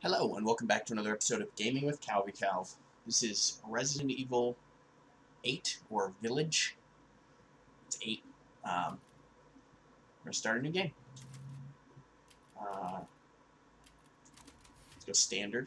Hello, and welcome back to another episode of Gaming with Kalvy Kalv. This is Resident Evil 8, or Village. It's 8. Um, we're going to start a new game. Uh, let's go standard.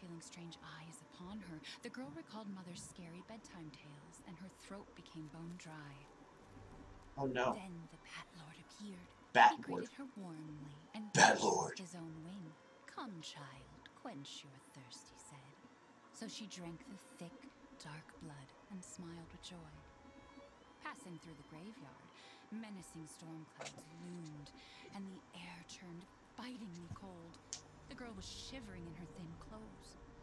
Feeling strange eyes upon her, the girl recalled Mother's scary bedtime tales, and her throat became bone dry. Oh no. Then the Bat Lord appeared. Bat he Lord. greeted her warmly and Bat Lord. his own wing. Come, child, quench your thirst, he said. So she drank the thick, dark blood and smiled with joy. Passing through the graveyard, menacing storm clouds loomed, and the air turned bitingly cold. The girl was shivering in her thin clothes.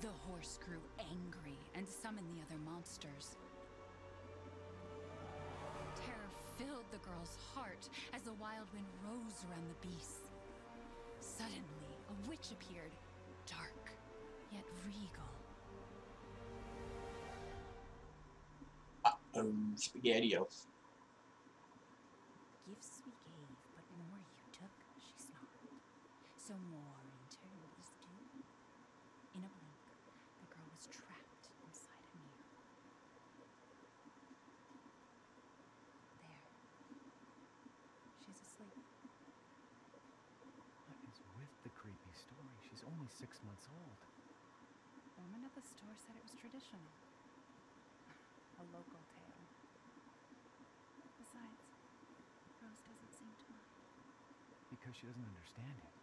The horse grew angry and summoned the other monsters. Terror filled the girl's heart as the wild wind rose around the beasts. Suddenly, a witch appeared, dark yet regal. Uh, um, SpaghettiOs. Gifts we gave, but more you took, she snarled. So more in turn was due. In a blink, the girl was trapped inside a mirror. There. She's asleep. What is with the creepy story? She's only six months old. The woman at the store said it was traditional. A local tale. Besides, Rose doesn't seem to mind. Because she doesn't understand it.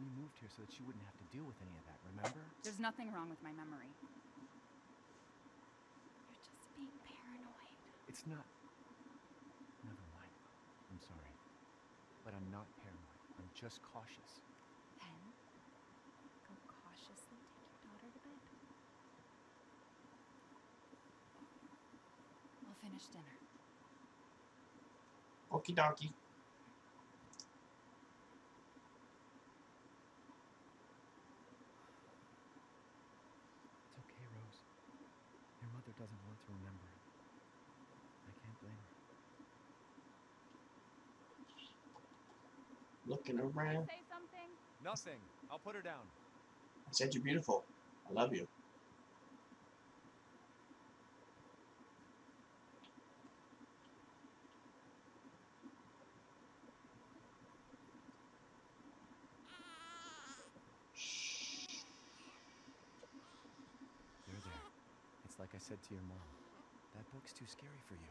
Thank God. We moved here so that she wouldn't have to deal with any of that, remember? There's nothing wrong with my memory. You're just being paranoid. It's not. Never mind. I'm sorry. But I'm not paranoid. I'm just cautious. Then, go cautiously take your daughter to bed. We'll finish dinner. Okie dokie. It's okay, Rose. Your mother doesn't want to remember it. I can't blame her. Looking around. Say something? Nothing. I'll put her down. I said you're beautiful. I love you. You're there. It's like I said to your mom. Book's too scary for you.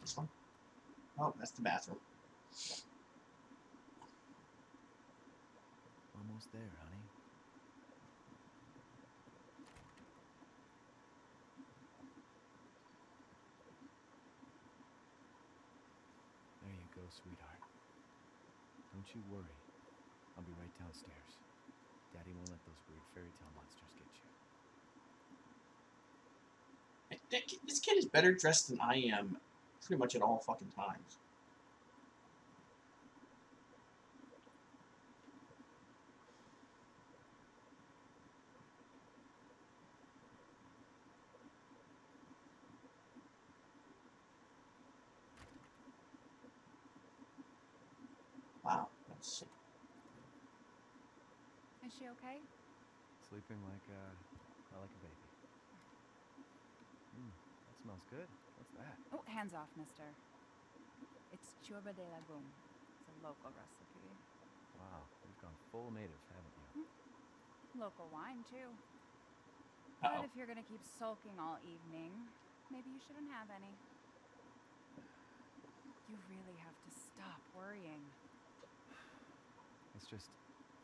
This one? Oh, that's the bathroom. Almost there, honey. There you go, sweetheart. Don't you worry. I'll be right downstairs. Daddy won't let those weird fairy tale monsters get you. This kid is better dressed than I am pretty much at all fucking times. Wow, that's sick. Is she okay? Sleeping like uh, like a baby. Mm, that smells good. What's that? Oh, hands off, mister. It's ciorbă de legume. It's a local recipe. Wow, you've gone full native, haven't you? Local wine, too. Uh-oh. But if you're gonna keep sulking all evening, maybe you shouldn't have any. You really have to stop worrying. It's just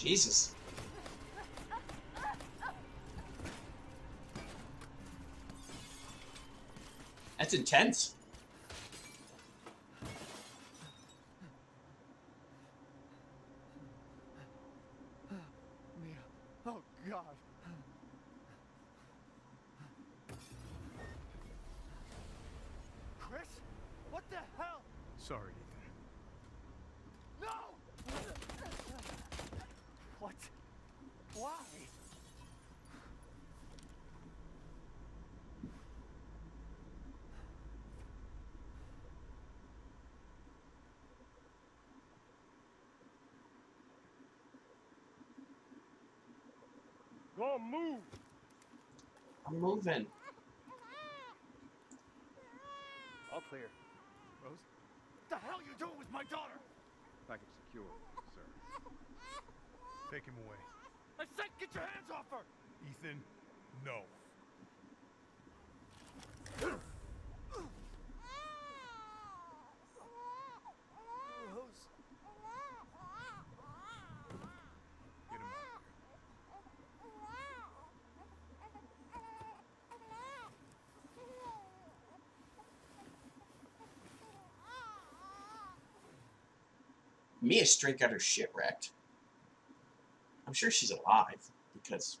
Jesus. That's intense. Mia. Oh God. Chris, what the hell? Sorry, Ethan. No! What? Why? Go on, move! I'm moving. All clear. Rose? What the hell you doing with my daughter? Package secure, sir. Take him away. I said get your hands off her! Ethan, no. Rose. Get him out. Mia straight got her shit wrecked. I'm sure she's alive because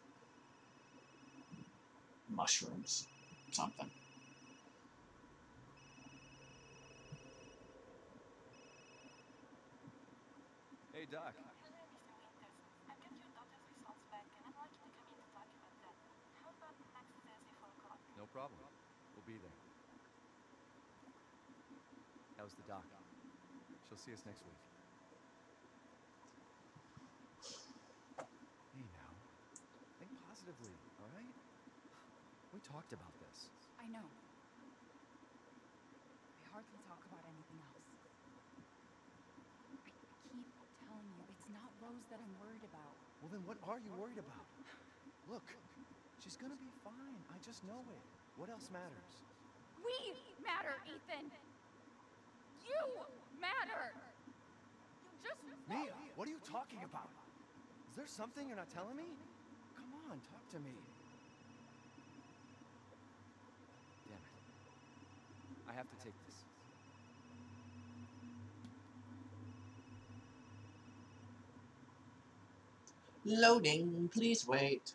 mushrooms, something. Hey, Doc. Hello, Mr. Winters. I've got your daughter's results back, and I'd like you to come in to talk about that. How about next Thursday, 4 o'clock? No problem. We'll be there. That was the doc? She'll see us next week. Hey, now. Think positively, all right? We talked about this. I know. I hardly talk about anything else. I keep telling you, it's not Rose that I'm worried about. Well, then what are you worried about? Look, she's gonna be fine. I just know it. What else matters? We matter, Ethan! You matter! You just Mia, what are you talking about? Is there something you're not telling me? Come on, talk to me. Damn it. I have to take this. Loading, please wait.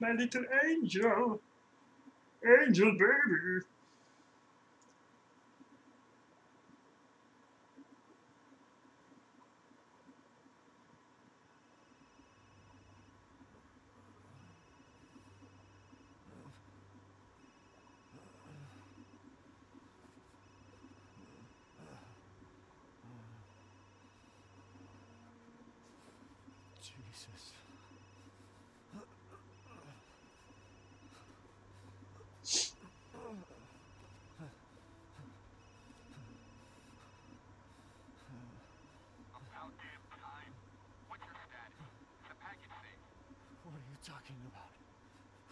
My little angel. Angel baby. Jesus.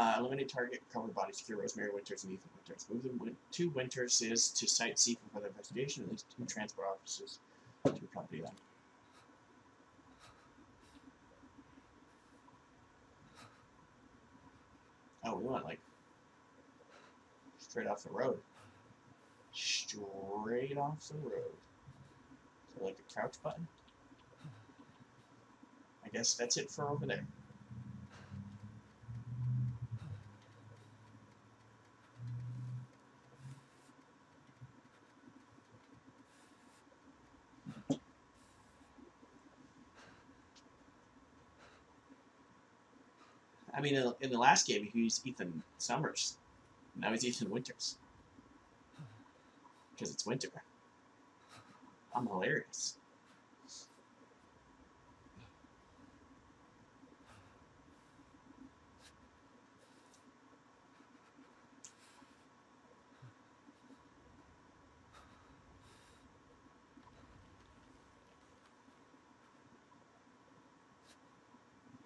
Uh, eliminate target, cover body, secure Rosemary Winters and Ethan Winters. Move them win- to Winters is to site C for further investigation, at least two transport officers to accompany them. Oh, we went like straight off the road. Straight off the road. So like the couch button. I guess that's it for over there. I mean, in the, in the last game, he used Ethan Summers. Now he's Ethan Winters. Because it's winter. I'm hilarious.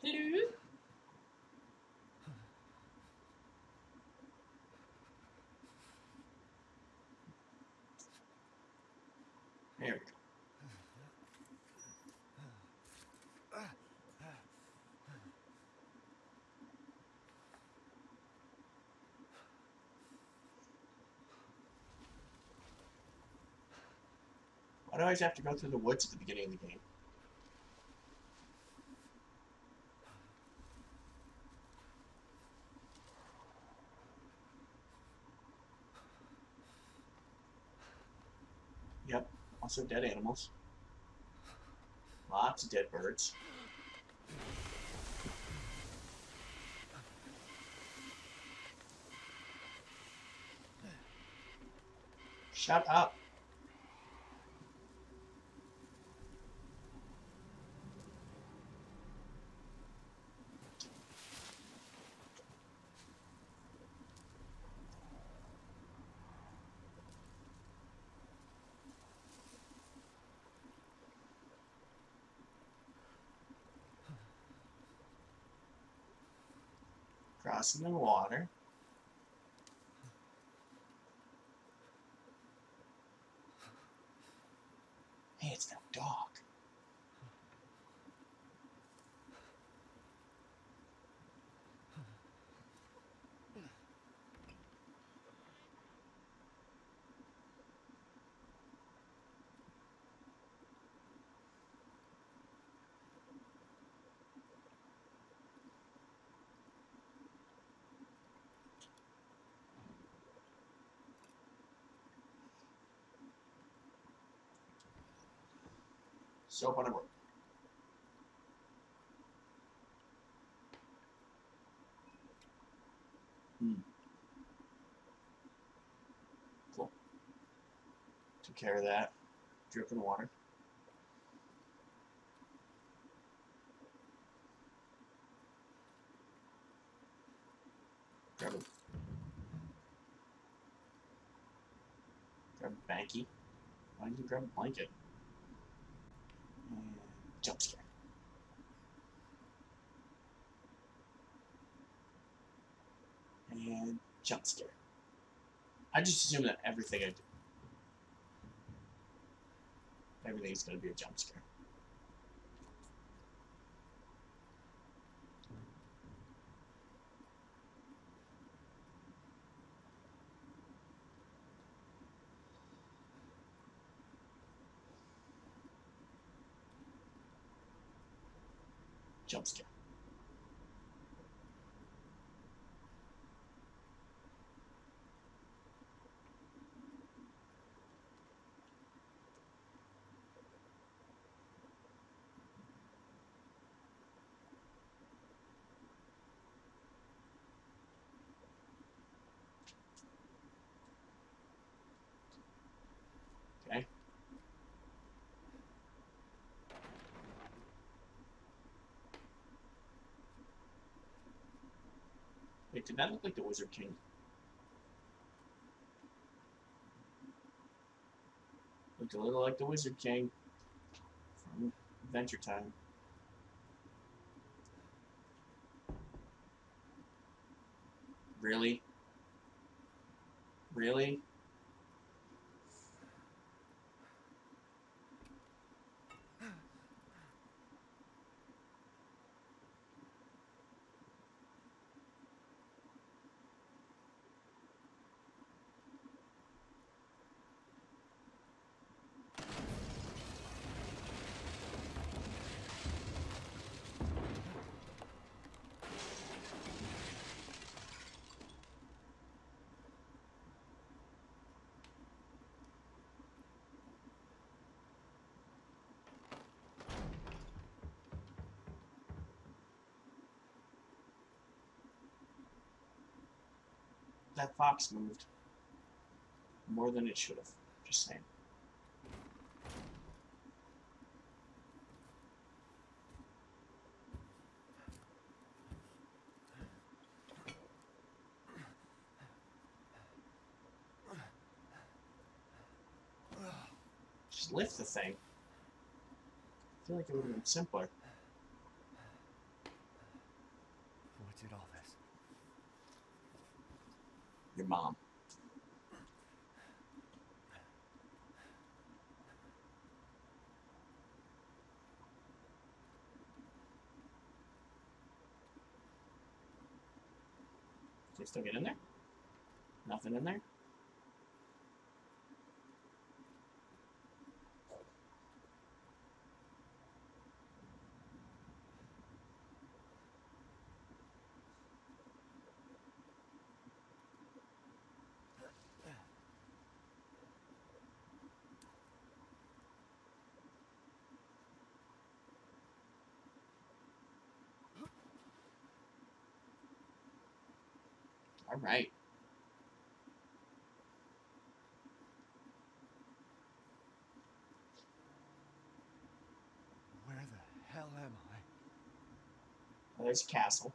Hello? There we go. Why do I always have to go through the woods at the beginning of the game? Yep, also dead animals. Lots of dead birds. Shut up. Crossing the water. Hey, it's that dog. Soap on a rope. Hmm. Cool. Took care of that. Dripping water. Grab a grab a banky. Why didn't you grab a blanket? Jump scare. And jump scare. I just assume that everything I do, everything's going to be a jump scare. Jump scare. Wait, did that look like the Wizard King? Looked a little like the Wizard King from Adventure Time. Really? Really? That fox moved. More than it should have. Just saying. Just lift the thing. I feel like it would have been simpler. What did all this? Your mom. Can you still get in there? Nothing in there? All right. Where the hell am I? Well, there's a castle.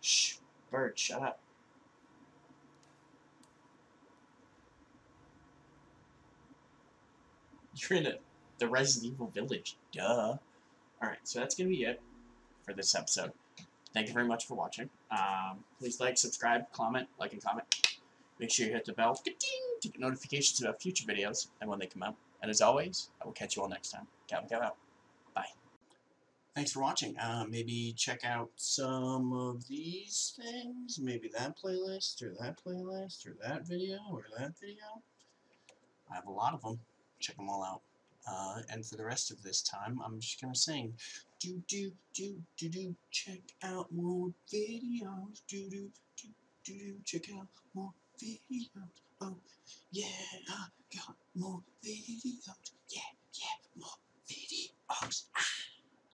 Shh, bird, shut up. You're in a, the Resident Evil village. Duh. Alright, so that's going to be it for this episode. Thank you very much for watching. Um, please like, subscribe, comment, like, and comment. Make sure you hit the bell to get notifications about future videos and when they come out. And as always, I will catch you all next time. Calvin, Calvin out. Bye. Thanks for watching. Uh, maybe check out some of these things. Maybe that playlist, or that playlist, or that video, or that video. I have a lot of them. Check them all out. Uh, and for the rest of this time, I'm just gonna sing. Do do do do do. Check out more videos. Do do do do do. Check out more videos. Oh yeah, I got more videos. Yeah yeah, more videos. Ah.